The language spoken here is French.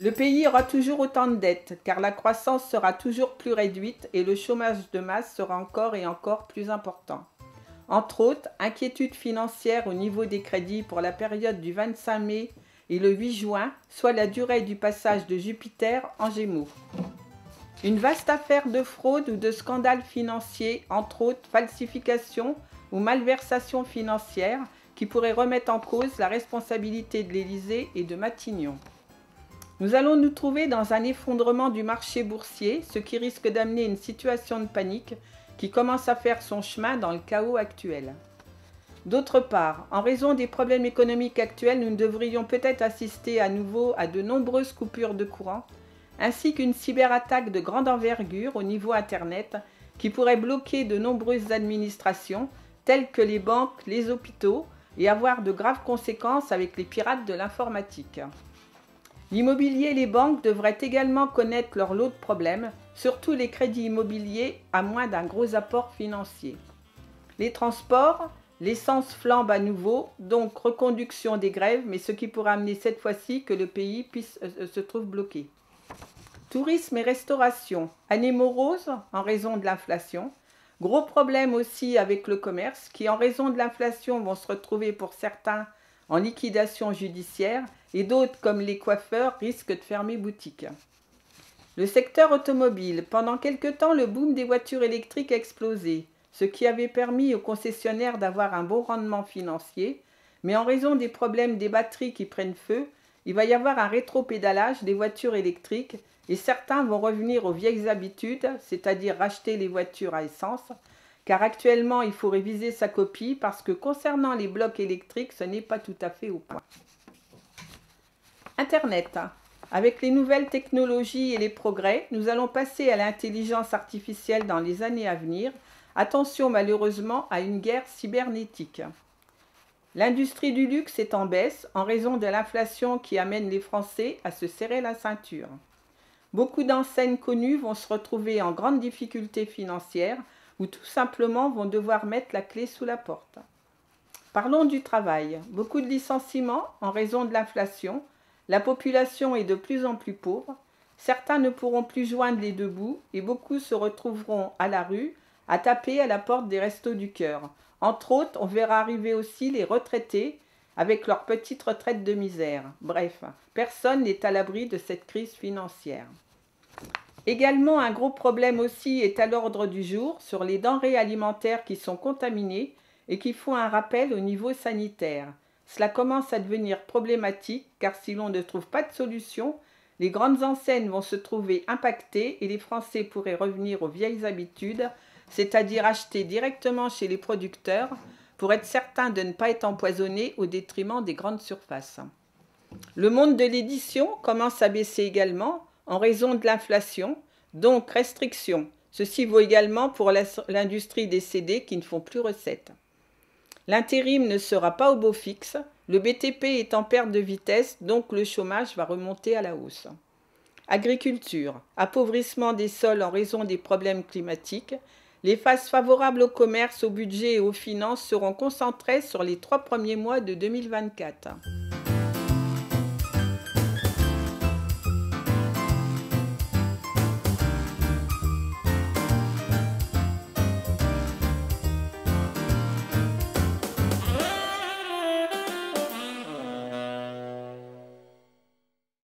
Le pays aura toujours autant de dettes, car la croissance sera toujours plus réduite et le chômage de masse sera encore et encore plus important. Entre autres, inquiétudes financières au niveau des crédits pour la période du 25 mai et le 8 juin, soit la durée du passage de Jupiter en Gémeaux. Une vaste affaire de fraude ou de scandale financier, entre autres falsification ou malversation financière, qui pourrait remettre en cause la responsabilité de l'Élysée et de Matignon. Nous allons nous trouver dans un effondrement du marché boursier, ce qui risque d'amener une situation de panique qui commence à faire son chemin dans le chaos actuel. D'autre part, en raison des problèmes économiques actuels, nous devrions peut-être assister à nouveau à de nombreuses coupures de courant, ainsi qu'une cyberattaque de grande envergure au niveau Internet qui pourrait bloquer de nombreuses administrations telles que les banques, les hôpitaux, et avoir de graves conséquences avec les pirates de l'informatique. L'immobilier et les banques devraient également connaître leur lot de problèmes, surtout les crédits immobiliers à moins d'un gros apport financier. Les transports, l'essence flambe à nouveau, donc reconduction des grèves, mais ce qui pourrait amener cette fois-ci que le pays puisse euh, se trouve bloqué. Tourisme et restauration, année morose en raison de l'inflation. Gros problème aussi avec le commerce qui, en raison de l'inflation, vont se retrouver pour certains en liquidation judiciaire et d'autres, comme les coiffeurs, risquent de fermer boutique. Le secteur automobile. Pendant quelque temps, le boom des voitures électriques a explosé, ce qui avait permis aux concessionnaires d'avoir un bon rendement financier, mais en raison des problèmes des batteries qui prennent feu, il va y avoir un rétropédalage des voitures électriques et certains vont revenir aux vieilles habitudes, c'est-à-dire racheter les voitures à essence, car actuellement il faut réviser sa copie parce que concernant les blocs électriques, ce n'est pas tout à fait au point. Internet. Avec les nouvelles technologies et les progrès, nous allons passer à l'intelligence artificielle dans les années à venir. Attention malheureusement à une guerre cybernétique. L'industrie du luxe est en baisse en raison de l'inflation qui amène les Français à se serrer la ceinture. Beaucoup d'enseignes connues vont se retrouver en grande difficulté financière ou tout simplement vont devoir mettre la clé sous la porte. Parlons du travail. Beaucoup de licenciements en raison de l'inflation, la population est de plus en plus pauvre. Certains ne pourront plus joindre les deux bouts et beaucoup se retrouveront à la rue à taper à la porte des restos du cœur. Entre autres, on verra arriver aussi les retraités avec leur petite retraite de misère. Bref, personne n'est à l'abri de cette crise financière. Également, un gros problème aussi est à l'ordre du jour sur les denrées alimentaires qui sont contaminées et qui font un rappel au niveau sanitaire. Cela commence à devenir problématique car si l'on ne trouve pas de solution, les grandes enseignes vont se trouver impactées et les Français pourraient revenir aux vieilles habitudes, c'est-à-dire acheter directement chez les producteurs pour être certain de ne pas être empoisonnés au détriment des grandes surfaces. Le monde de l'édition commence à baisser également en raison de l'inflation, donc restriction. Ceci vaut également pour l'industrie des CD qui ne font plus recette. L'intérim ne sera pas au beau fixe, le BTP est en perte de vitesse, donc le chômage va remonter à la hausse. Agriculture, appauvrissement des sols en raison des problèmes climatiques. Les phases favorables au commerce, au budget et aux finances seront concentrées sur les trois premiers mois de 2024.